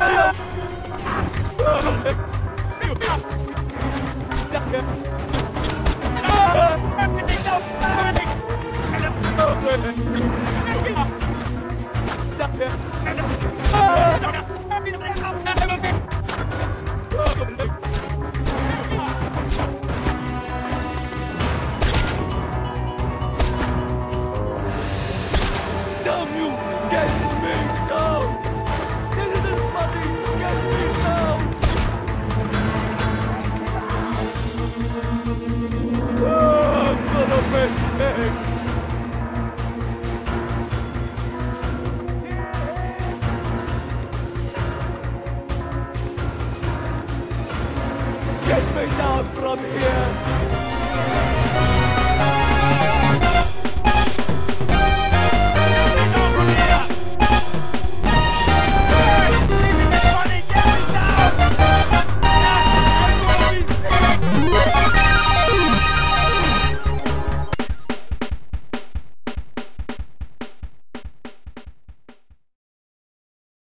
Damn Get me down from here!